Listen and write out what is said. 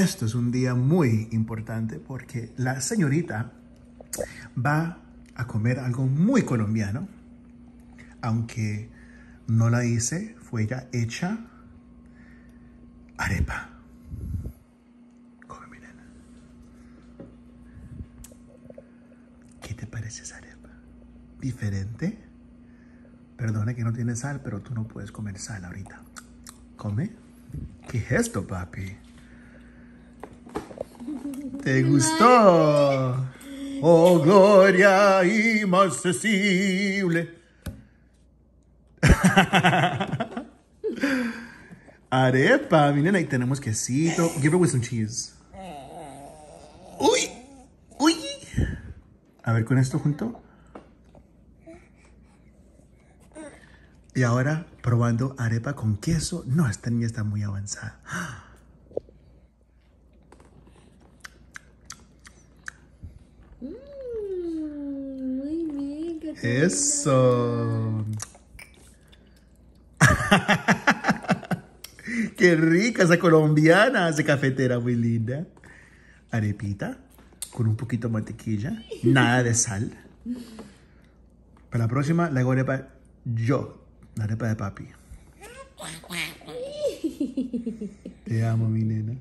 esto es un día muy importante porque la señorita va a comer algo muy colombiano, aunque no la hice, fue ya hecha arepa. Come, mi nena. ¿Qué te parece esa arepa? ¿Diferente? Perdona que no tiene sal, pero tú no puedes comer sal ahorita. Come. ¿Qué es esto, papi? ¿Te gustó? Oh, gloria inaccesible. Arepa, mi nena, y tenemos quesito. Give her with some cheese. Uy, uy. A ver, con esto junto. Y ahora probando arepa con queso. No, esta niña está muy avanzada. Mm, muy bien. Eso. Qué rica esa colombiana, esa cafetera muy linda. Arepita con un poquito de mantequilla, nada de sal. Para la próxima la hago arepa yo, la arepa de papi. Te amo, mi nena.